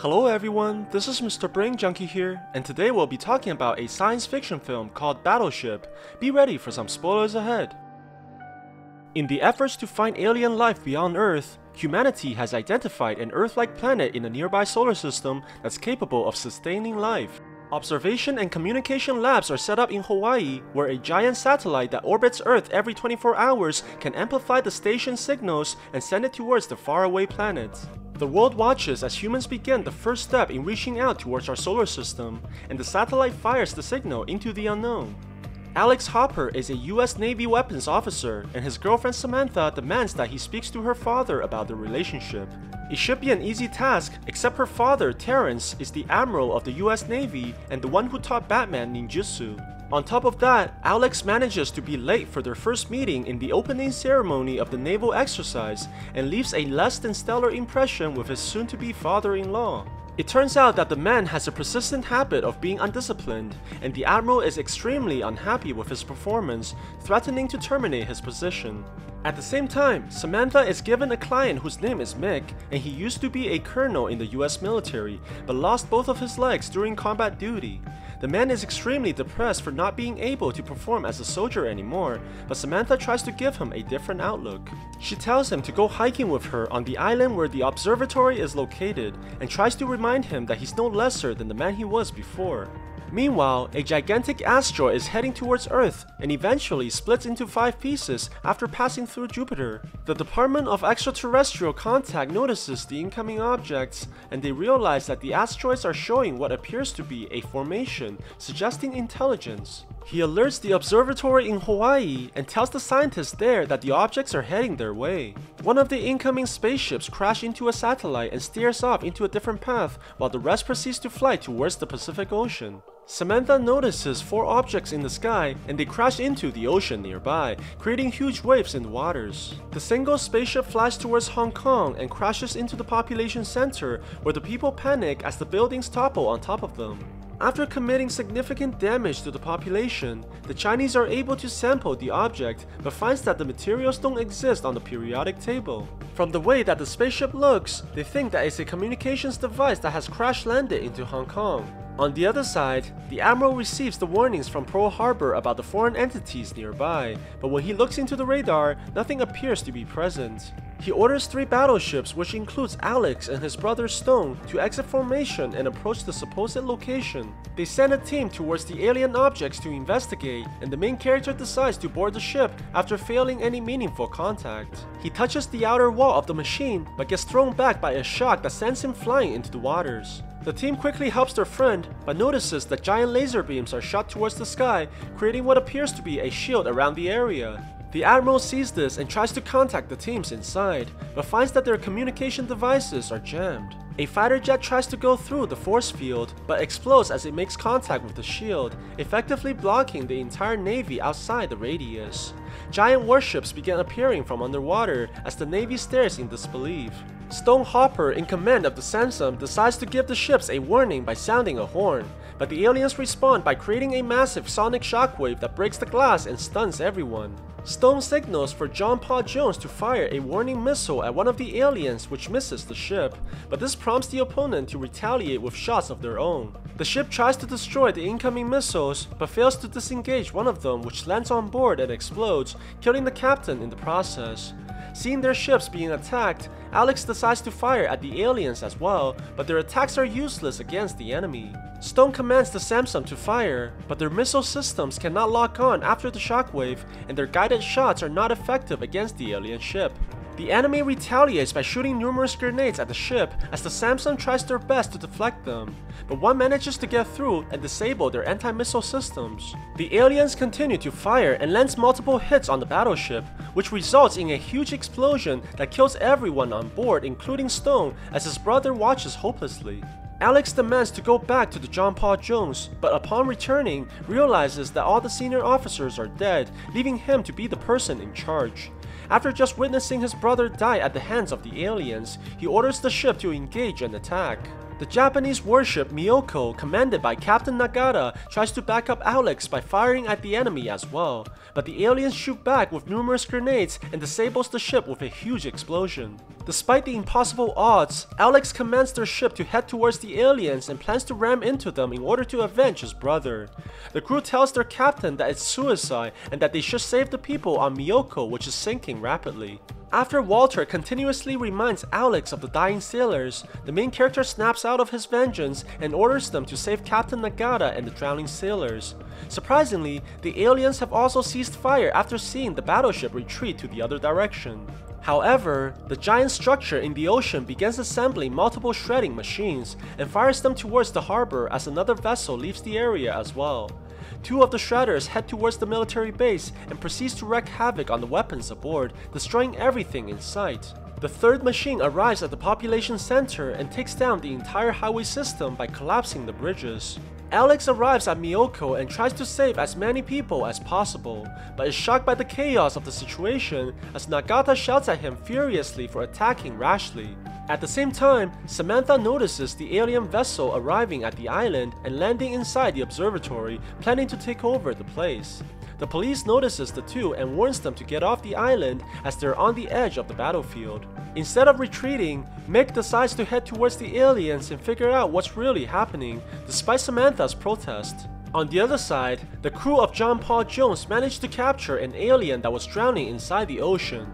Hello everyone, this is Mr. Brain Junkie here, and today we'll be talking about a science fiction film called Battleship. Be ready for some spoilers ahead. In the efforts to find alien life beyond Earth, humanity has identified an Earth-like planet in a nearby solar system that's capable of sustaining life. Observation and communication labs are set up in Hawaii, where a giant satellite that orbits Earth every 24 hours can amplify the station's signals and send it towards the faraway planet. The world watches as humans begin the first step in reaching out towards our solar system, and the satellite fires the signal into the unknown. Alex Hopper is a US Navy weapons officer, and his girlfriend Samantha demands that he speaks to her father about their relationship. It should be an easy task, except her father, Terrence, is the Admiral of the US Navy and the one who taught Batman ninjutsu. On top of that, Alex manages to be late for their first meeting in the opening ceremony of the naval exercise and leaves a less than stellar impression with his soon-to-be father-in-law. It turns out that the man has a persistent habit of being undisciplined, and the Admiral is extremely unhappy with his performance, threatening to terminate his position. At the same time, Samantha is given a client whose name is Mick, and he used to be a colonel in the US military, but lost both of his legs during combat duty. The man is extremely depressed for not being able to perform as a soldier anymore, but Samantha tries to give him a different outlook. She tells him to go hiking with her on the island where the observatory is located, and tries to remind him that he's no lesser than the man he was before. Meanwhile, a gigantic asteroid is heading towards Earth and eventually splits into five pieces after passing through Jupiter. The Department of Extraterrestrial Contact notices the incoming objects and they realize that the asteroids are showing what appears to be a formation, suggesting intelligence. He alerts the observatory in Hawaii and tells the scientists there that the objects are heading their way. One of the incoming spaceships crashes into a satellite and steers off into a different path while the rest proceeds to fly towards the Pacific Ocean. Samantha notices four objects in the sky and they crash into the ocean nearby, creating huge waves in the waters. The single spaceship flies towards Hong Kong and crashes into the population center where the people panic as the buildings topple on top of them. After committing significant damage to the population, the Chinese are able to sample the object but finds that the materials don't exist on the periodic table. From the way that the spaceship looks, they think that it's a communications device that has crash landed into Hong Kong. On the other side, the Admiral receives the warnings from Pearl Harbor about the foreign entities nearby, but when he looks into the radar, nothing appears to be present. He orders three battleships, which includes Alex and his brother Stone, to exit formation and approach the supposed location. They send a team towards the alien objects to investigate, and the main character decides to board the ship after failing any meaningful contact. He touches the outer wall of the machine, but gets thrown back by a shock that sends him flying into the waters. The team quickly helps their friend, but notices that giant laser beams are shot towards the sky, creating what appears to be a shield around the area. The Admiral sees this and tries to contact the teams inside, but finds that their communication devices are jammed. A fighter jet tries to go through the force field, but explodes as it makes contact with the shield, effectively blocking the entire Navy outside the radius. Giant warships begin appearing from underwater as the Navy stares in disbelief. Stone Hopper, in command of the Sampson, decides to give the ships a warning by sounding a horn, but the aliens respond by creating a massive sonic shockwave that breaks the glass and stuns everyone. Stone signals for John Paul Jones to fire a warning missile at one of the aliens which misses the ship, but this prompts the opponent to retaliate with shots of their own. The ship tries to destroy the incoming missiles, but fails to disengage one of them which lands on board and explodes, killing the captain in the process. Seeing their ships being attacked, Alex decides to fire at the aliens as well, but their attacks are useless against the enemy. Stone commands the Sampson to fire, but their missile systems cannot lock on after the shockwave, and their guided shots are not effective against the alien ship. The enemy retaliates by shooting numerous grenades at the ship as the Sampson tries their best to deflect them, but one manages to get through and disable their anti-missile systems. The aliens continue to fire and lands multiple hits on the battleship, which results in a huge explosion that kills everyone on board including Stone as his brother watches hopelessly. Alex demands to go back to the John Paul Jones, but upon returning, realizes that all the senior officers are dead, leaving him to be the person in charge. After just witnessing his brother die at the hands of the aliens, he orders the ship to engage and attack. The Japanese warship Myoko, commanded by Captain Nagata, tries to back up Alex by firing at the enemy as well, but the aliens shoot back with numerous grenades and disables the ship with a huge explosion. Despite the impossible odds, Alex commands their ship to head towards the aliens and plans to ram into them in order to avenge his brother. The crew tells their captain that it's suicide and that they should save the people on Myoko which is sinking rapidly. After Walter continuously reminds Alex of the dying sailors, the main character snaps out of his vengeance and orders them to save Captain Nagata and the drowning sailors. Surprisingly, the aliens have also ceased fire after seeing the battleship retreat to the other direction. However, the giant structure in the ocean begins assembling multiple shredding machines and fires them towards the harbor as another vessel leaves the area as well. Two of the Shredders head towards the military base and proceeds to wreak havoc on the weapons aboard, destroying everything in sight. The third machine arrives at the population center and takes down the entire highway system by collapsing the bridges. Alex arrives at Myoko and tries to save as many people as possible, but is shocked by the chaos of the situation as Nagata shouts at him furiously for attacking rashly. At the same time, Samantha notices the alien vessel arriving at the island and landing inside the observatory, planning to take over the place. The police notices the two and warns them to get off the island as they're on the edge of the battlefield. Instead of retreating, Mick decides to head towards the aliens and figure out what's really happening, despite Samantha's protest. On the other side, the crew of John Paul Jones managed to capture an alien that was drowning inside the ocean.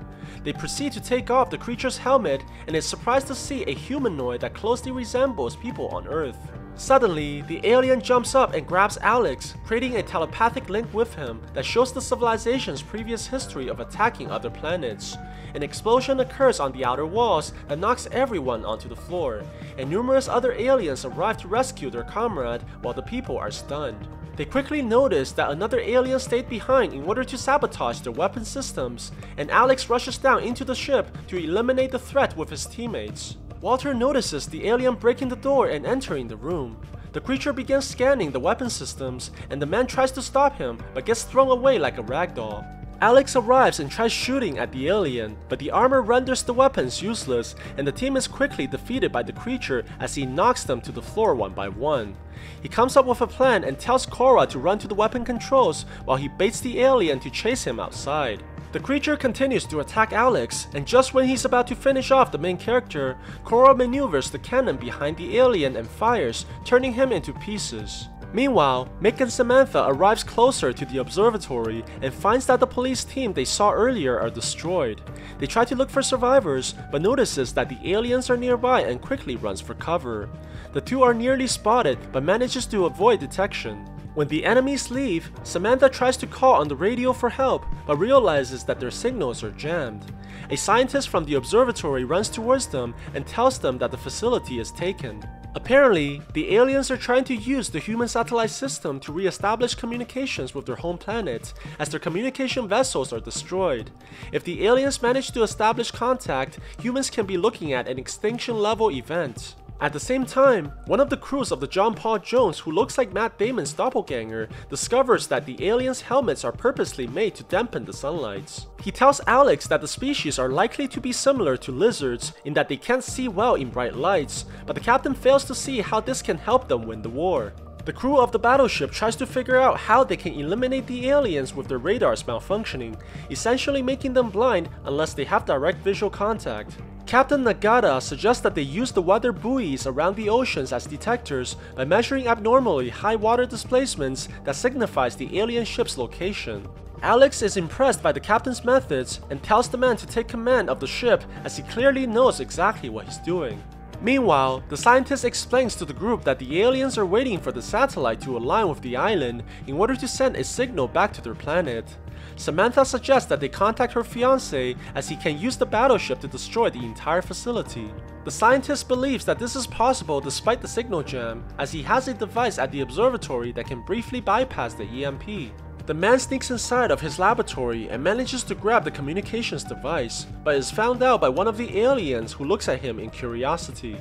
They proceed to take off the creature's helmet and is surprised to see a humanoid that closely resembles people on Earth. Suddenly, the alien jumps up and grabs Alex, creating a telepathic link with him that shows the civilization's previous history of attacking other planets. An explosion occurs on the outer walls that knocks everyone onto the floor, and numerous other aliens arrive to rescue their comrade while the people are stunned. They quickly notice that another alien stayed behind in order to sabotage their weapon systems, and Alex rushes down into the ship to eliminate the threat with his teammates. Walter notices the alien breaking the door and entering the room. The creature begins scanning the weapon systems, and the man tries to stop him but gets thrown away like a ragdoll. Alex arrives and tries shooting at the alien, but the armor renders the weapons useless, and the team is quickly defeated by the creature as he knocks them to the floor one by one. He comes up with a plan and tells Cora to run to the weapon controls while he baits the alien to chase him outside. The creature continues to attack Alex, and just when he's about to finish off the main character, Cora maneuvers the cannon behind the alien and fires, turning him into pieces. Meanwhile, Mick and Samantha arrives closer to the observatory and finds that the police team they saw earlier are destroyed. They try to look for survivors, but notices that the aliens are nearby and quickly runs for cover. The two are nearly spotted, but manages to avoid detection. When the enemies leave, Samantha tries to call on the radio for help, but realizes that their signals are jammed. A scientist from the observatory runs towards them and tells them that the facility is taken. Apparently, the aliens are trying to use the human satellite system to re-establish communications with their home planet, as their communication vessels are destroyed. If the aliens manage to establish contact, humans can be looking at an extinction level event. At the same time, one of the crews of the John Paul Jones who looks like Matt Damon's doppelganger discovers that the aliens' helmets are purposely made to dampen the sunlight. He tells Alex that the species are likely to be similar to lizards in that they can't see well in bright lights, but the captain fails to see how this can help them win the war. The crew of the battleship tries to figure out how they can eliminate the aliens with their radars malfunctioning, essentially making them blind unless they have direct visual contact. Captain Nagata suggests that they use the weather buoys around the oceans as detectors by measuring abnormally high water displacements that signifies the alien ship's location. Alex is impressed by the captain's methods and tells the man to take command of the ship as he clearly knows exactly what he's doing. Meanwhile, the scientist explains to the group that the aliens are waiting for the satellite to align with the island in order to send a signal back to their planet. Samantha suggests that they contact her fiance as he can use the battleship to destroy the entire facility. The scientist believes that this is possible despite the signal jam, as he has a device at the observatory that can briefly bypass the EMP. The man sneaks inside of his laboratory and manages to grab the communications device, but is found out by one of the aliens who looks at him in curiosity.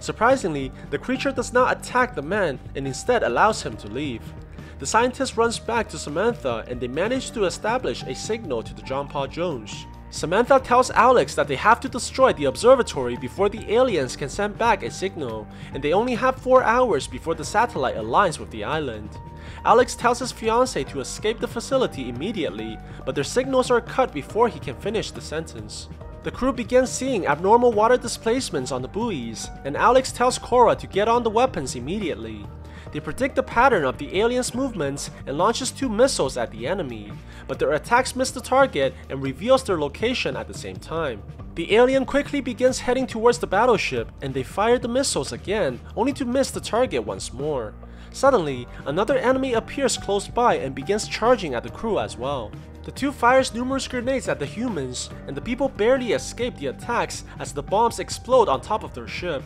Surprisingly, the creature does not attack the man and instead allows him to leave. The scientist runs back to Samantha and they manage to establish a signal to the John Paul Jones. Samantha tells Alex that they have to destroy the observatory before the aliens can send back a signal, and they only have 4 hours before the satellite aligns with the island. Alex tells his fiancée to escape the facility immediately, but their signals are cut before he can finish the sentence. The crew begins seeing abnormal water displacements on the buoys, and Alex tells Cora to get on the weapons immediately. They predict the pattern of the aliens' movements and launches two missiles at the enemy, but their attacks miss the target and reveals their location at the same time. The alien quickly begins heading towards the battleship and they fire the missiles again, only to miss the target once more. Suddenly, another enemy appears close by and begins charging at the crew as well. The two fires numerous grenades at the humans, and the people barely escape the attacks as the bombs explode on top of their ship.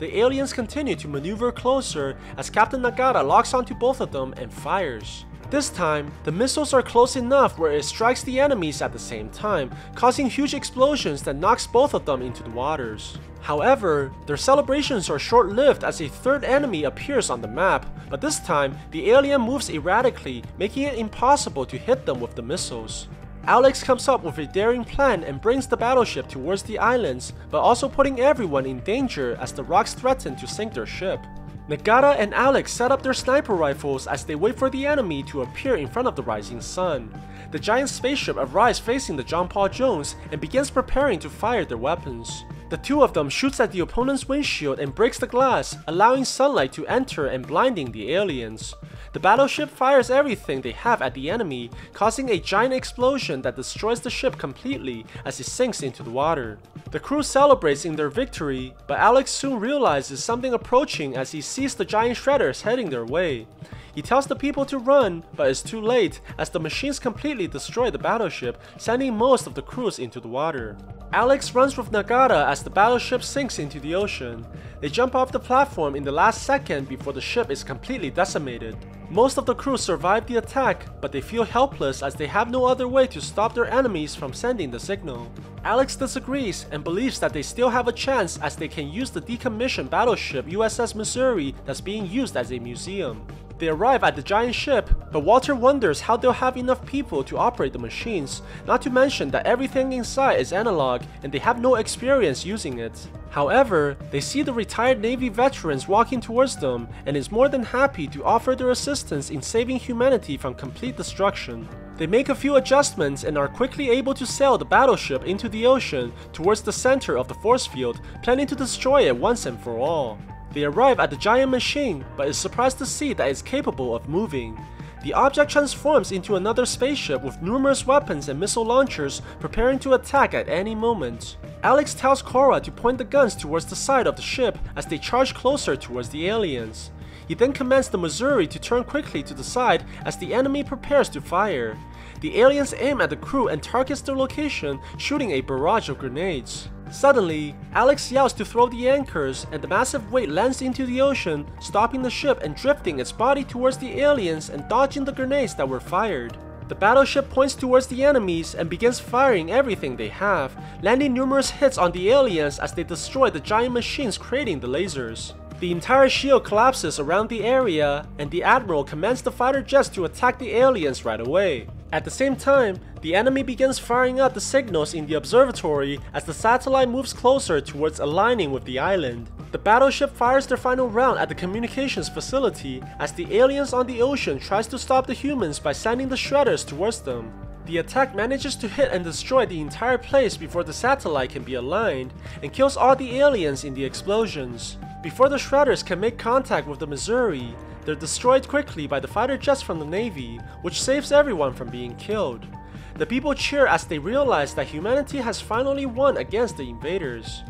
The aliens continue to maneuver closer as Captain Nagata locks onto both of them and fires. This time, the missiles are close enough where it strikes the enemies at the same time, causing huge explosions that knocks both of them into the waters. However, their celebrations are short-lived as a third enemy appears on the map, but this time, the alien moves erratically, making it impossible to hit them with the missiles. Alex comes up with a daring plan and brings the battleship towards the islands, but also putting everyone in danger as the rocks threaten to sink their ship. Nagata and Alex set up their sniper rifles as they wait for the enemy to appear in front of the rising sun. The giant spaceship arrives facing the John Paul Jones and begins preparing to fire their weapons. The two of them shoots at the opponent's windshield and breaks the glass, allowing sunlight to enter and blinding the aliens. The battleship fires everything they have at the enemy, causing a giant explosion that destroys the ship completely as it sinks into the water. The crew celebrates in their victory, but Alex soon realizes something approaching as he sees the giant shredders heading their way. He tells the people to run, but it's too late as the machines completely destroy the battleship, sending most of the crews into the water. Alex runs with Nagata as the battleship sinks into the ocean. They jump off the platform in the last second before the ship is completely decimated. Most of the crew survive the attack, but they feel helpless as they have no other way to stop their enemies from sending the signal. Alex disagrees and believes that they still have a chance as they can use the decommissioned battleship USS Missouri that's being used as a museum. They arrive at the giant ship, but Walter wonders how they'll have enough people to operate the machines, not to mention that everything inside is analog and they have no experience using it. However, they see the retired Navy veterans walking towards them and is more than happy to offer their assistance in saving humanity from complete destruction. They make a few adjustments and are quickly able to sail the battleship into the ocean towards the center of the force field, planning to destroy it once and for all. They arrive at the giant machine, but is surprised to see that it's capable of moving. The object transforms into another spaceship with numerous weapons and missile launchers preparing to attack at any moment. Alex tells Cora to point the guns towards the side of the ship as they charge closer towards the aliens. He then commands the Missouri to turn quickly to the side as the enemy prepares to fire. The aliens aim at the crew and targets their location, shooting a barrage of grenades. Suddenly, Alex yells to throw the anchors and the massive weight lands into the ocean, stopping the ship and drifting its body towards the aliens and dodging the grenades that were fired. The battleship points towards the enemies and begins firing everything they have, landing numerous hits on the aliens as they destroy the giant machines creating the lasers. The entire shield collapses around the area, and the Admiral commands the fighter jets to attack the aliens right away. At the same time, the enemy begins firing out the signals in the observatory as the satellite moves closer towards aligning with the island. The battleship fires their final round at the communications facility as the aliens on the ocean tries to stop the humans by sending the shredders towards them. The attack manages to hit and destroy the entire place before the satellite can be aligned, and kills all the aliens in the explosions. Before the shredders can make contact with the Missouri, they're destroyed quickly by the fighter jets from the Navy, which saves everyone from being killed. The people cheer as they realize that humanity has finally won against the invaders.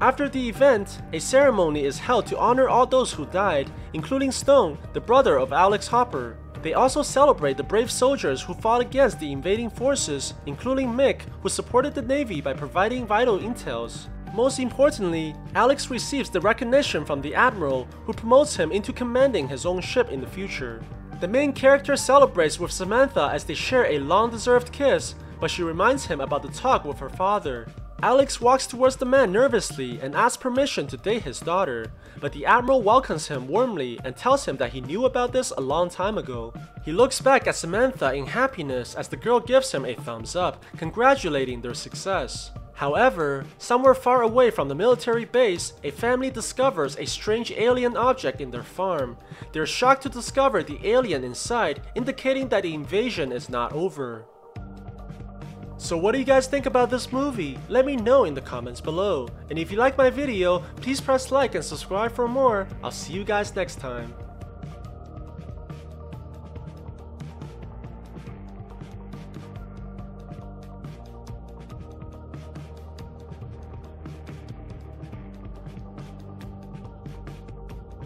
After the event, a ceremony is held to honor all those who died, including Stone, the brother of Alex Hopper. They also celebrate the brave soldiers who fought against the invading forces, including Mick, who supported the Navy by providing vital intels. Most importantly, Alex receives the recognition from the Admiral, who promotes him into commanding his own ship in the future. The main character celebrates with Samantha as they share a long-deserved kiss, but she reminds him about the talk with her father. Alex walks towards the man nervously and asks permission to date his daughter, but the Admiral welcomes him warmly and tells him that he knew about this a long time ago. He looks back at Samantha in happiness as the girl gives him a thumbs up, congratulating their success. However, somewhere far away from the military base, a family discovers a strange alien object in their farm. They're shocked to discover the alien inside, indicating that the invasion is not over. So what do you guys think about this movie? Let me know in the comments below. And if you like my video, please press like and subscribe for more. I'll see you guys next time.